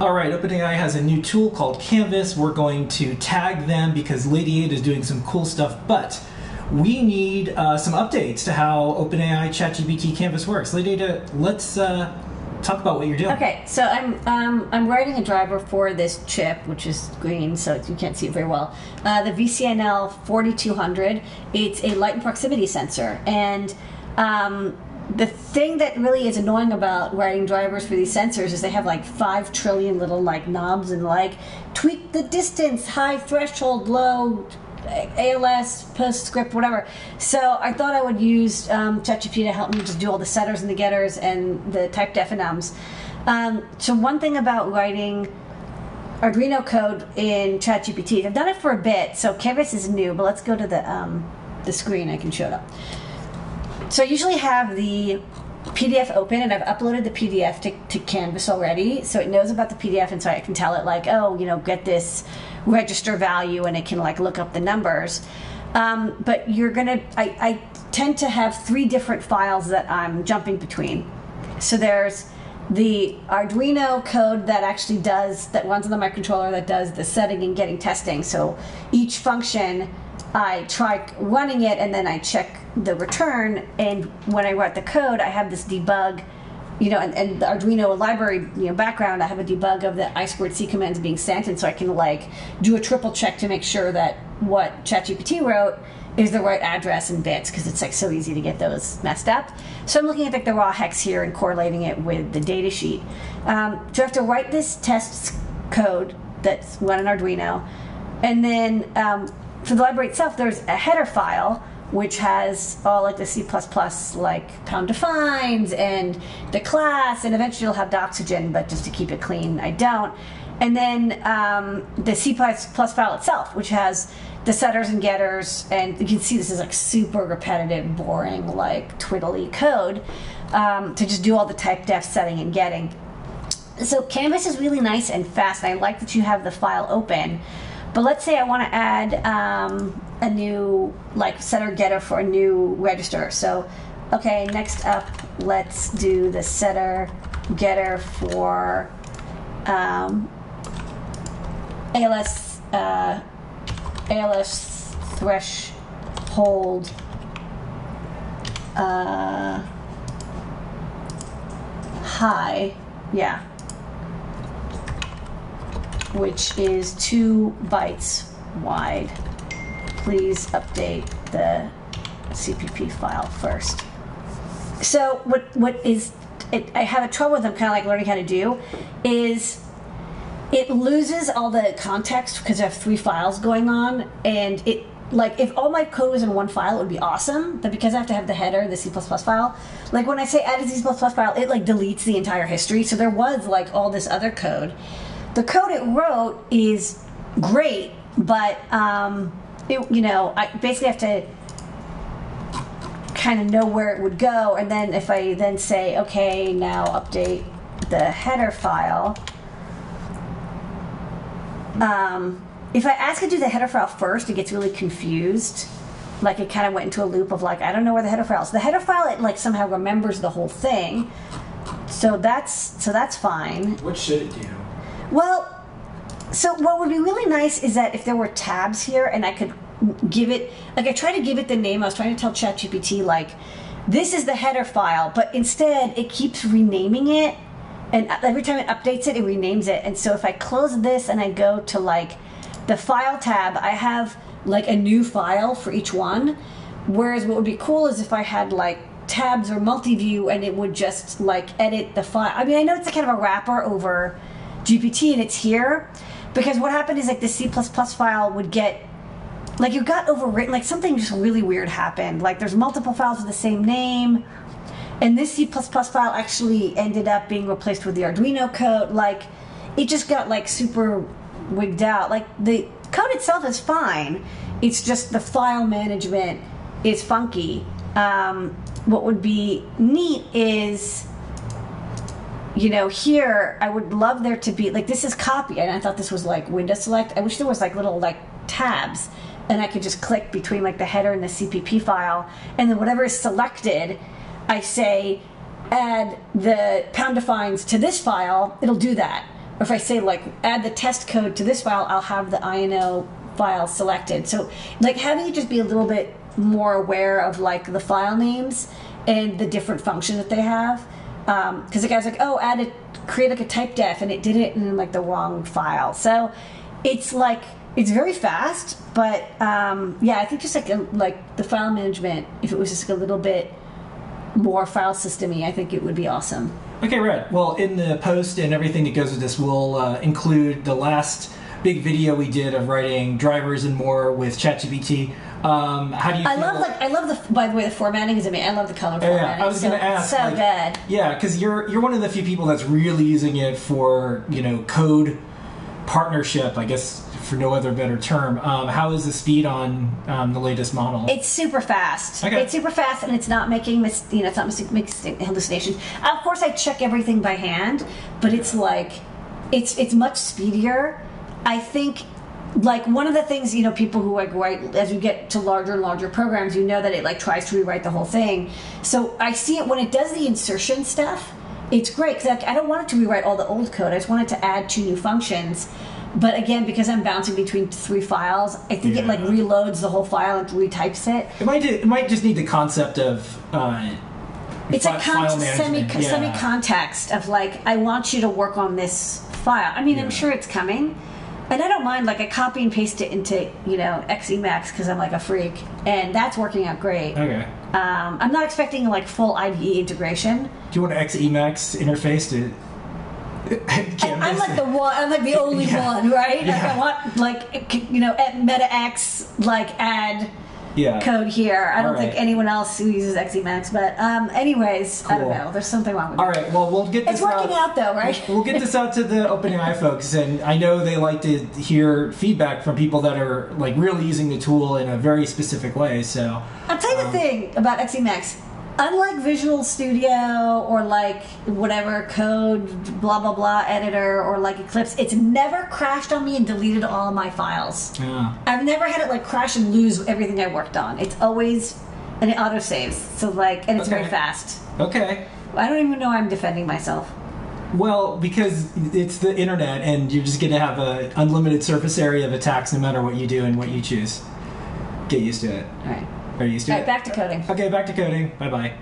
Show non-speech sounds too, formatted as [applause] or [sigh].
All right, OpenAI has a new tool called Canvas. We're going to tag them because Ladyada is doing some cool stuff, but we need uh, some updates to how OpenAI ChatGPT Canvas works. Ladyada, let's uh, talk about what you're doing. Okay, so I'm um, I'm writing a driver for this chip, which is green, so you can't see it very well. Uh, the VCNL 4200. It's a light and proximity sensor, and um, the thing that really is annoying about writing drivers for these sensors is they have like five trillion little like knobs and like tweak the distance, high threshold, low ALS, PostScript, whatever. So I thought I would use um, ChatGPT to help me just do all the setters and the getters and the type def enums. Um, so one thing about writing Arduino code in ChatGPT, I've done it for a bit, so Canvas is new, but let's go to the um, the screen. I can show it up. So I usually have the PDF open and I've uploaded the PDF to, to Canvas already. So it knows about the PDF and so I can tell it like, oh, you know, get this register value and it can like look up the numbers. Um, but you're gonna, I, I tend to have three different files that I'm jumping between. So there's the Arduino code that actually does, that runs on the microcontroller that does the setting and getting testing. So each function, I try running it and then I check the return. And when I write the code, I have this debug you know, and, and, the Arduino library, you know, background, I have a debug of the I squared C commands being sent, and so I can like do a triple check to make sure that what ChatGPT wrote is the right address and bits because it's like so easy to get those messed up. So I'm looking at like the raw hex here and correlating it with the data sheet. Um, so I have to write this test code that's run in Arduino, and then um, for the library itself, there's a header file which has all like the C++ like pound defines and the class, and eventually you'll have Doxygen, but just to keep it clean, I don't. And then um, the C++ file itself, which has the setters and getters, and you can see this is like super repetitive, boring, like twiddly code um, to just do all the type def setting and getting. So Canvas is really nice and fast, and I like that you have the file open. But let's say I want to add um, a new like setter getter for a new register. So, okay, next up, let's do the setter getter for um, ALS uh, ALS threshold. Uh, high, yeah, which is two bytes wide. Please update the CPP file first. So what what is it, I have a trouble with them kind of like learning how to do is it loses all the context because I have three files going on and it like if all my code was in one file it would be awesome but because I have to have the header the C++ file like when I say add C++ file it like deletes the entire history. So there was like all this other code the code it wrote is great but um, it, you know, I basically have to kind of know where it would go, and then if I then say, okay, now update the header file. Um, if I ask it to do the header file first, it gets really confused. Like it kind of went into a loop of like, I don't know where the header file is. The header file, it like somehow remembers the whole thing. So that's so that's fine. What should it do? Well, so what would be really nice is that if there were tabs here and I could give it like I try to give it the name. I was trying to tell ChatGPT like this is the header file, but instead it keeps renaming it and every time it updates it it renames it. And so if I close this and I go to like the file tab, I have like a new file for each one. Whereas what would be cool is if I had like tabs or multi-view and it would just like edit the file. I mean, I know it's a kind of a wrapper over GPT and it's here, because what happened is like the C++ file would get like you got overwritten like something just really weird happened. Like there's multiple files with the same name and this C++ file actually ended up being replaced with the Arduino code. Like it just got like super wigged out. Like the code itself is fine. It's just the file management is funky. Um, what would be neat is you know, here I would love there to be like this is copy, and I thought this was like window select. I wish there was like little like tabs, and I could just click between like the header and the CPP file, and then whatever is selected, I say add the pound defines to this file. It'll do that. or if I say like add the test code to this file, I'll have the INO file selected. So like having it just be a little bit more aware of like the file names and the different functions that they have. Because the guy's like, oh, add a create like a type def, and it did it in like the wrong file. So it's like it's very fast, but um, yeah, I think just like a, like the file management, if it was just like a little bit more file systemy, I think it would be awesome. Okay, right. Well, in the post and everything that goes with this, we'll uh, include the last big video we did of writing drivers and more with ChatGPT. Um, how do you? I love like I love the by the way the formatting is amazing. I love the color Yeah, formatting. I was so, to ask. So like, good. Yeah, because you're you're one of the few people that's really using it for you know code partnership. I guess for no other better term. Um, how is the speed on um, the latest model? It's super fast. Okay. It's super fast, and it's not making mis- you know it's not mixing hallucinations. Of course, I check everything by hand, but it's like it's it's much speedier. I think like one of the things you know people who like write as you get to larger and larger programs, you know that it like tries to rewrite the whole thing. So I see it when it does the insertion stuff. It's great because like, I don't want it to rewrite all the old code. I just want it to add two new functions. But again, because I'm bouncing between three files, I think it like reloads the whole file and retypes it. it might it might just need the concept of. Uh, It's fi- a con- semi yeah. semi context of like I want you to work on this file. I mean, Yeah. I'm sure it's coming, and I don't mind. Like I copy and paste it into you know Emacs because I'm like a freak, and that's working out great. Okay. Um, I'm not expecting like full IDE integration. Do you want an Emacs interface to? [laughs] I'm like the one. I'm like the only [laughs] Yeah. one, right? Like Yeah. I want like you know at MetaX like add yeah. code here. I don't All right. think anyone else who uses Emacs, but um, anyways, I don't know. There's something wrong with All it. right. Well, we'll get this It's working out though, right? We'll get this out to the [laughs] OpenAI folks, and I know they like to hear feedback from people that are like really using the tool in a very specific way. So, I'll tell you Um, the thing about XEmacs. Unlike Visual Studio or like whatever code, blah blah blah editor or like Eclipse, it's never crashed on me and deleted all of my files. yeah. I've never had it like crash and lose everything I worked on. It's always and it auto saves. So like and it's very fast. Okay. I don't even know I'm defending myself. Well, because it's the internet, and you're just going to have a unlimited surface area of attacks, no matter what you do and what you choose. Get used to it. All right. Are you used to All it? right, back to coding. Okay, back to coding. Bye bye.